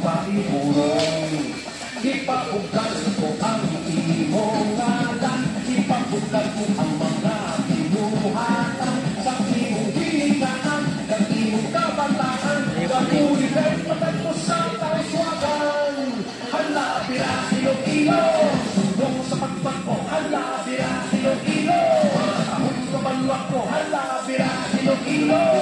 pati paimurong Ipabugkad ko ang imong ngalan Ipabugkad ko ang mga pinuhatan Sa imong ginaan, ng imong kabataan Kagulitan patag mo sa tariswagan Hala, pira sino iyo Sundong sa pagpag ko, hala, pira sino iyo Sa ahon sa ko, hala, pira sino iyo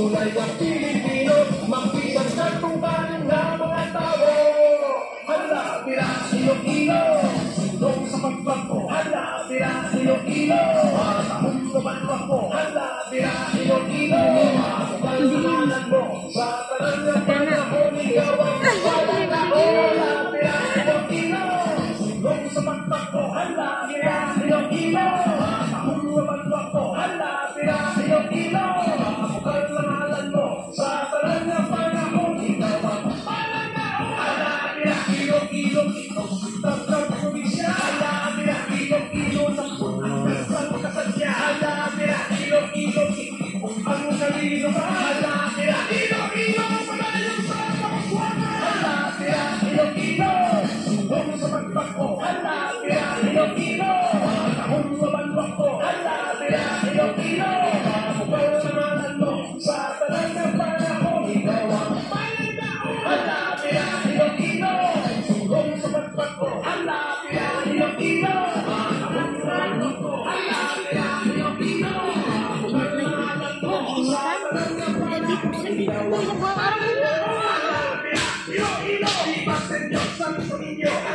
Tunay na Pilipino, magpisag sa tungkaling ng mga tao. Hala, tira Ilocano, sindong sa pagbago. Hala, tira Ilocano, para sa mundo manwag mo. Hala, tira Ilocano, sa pagbago. Sa tanan ng Yo, yo, yo,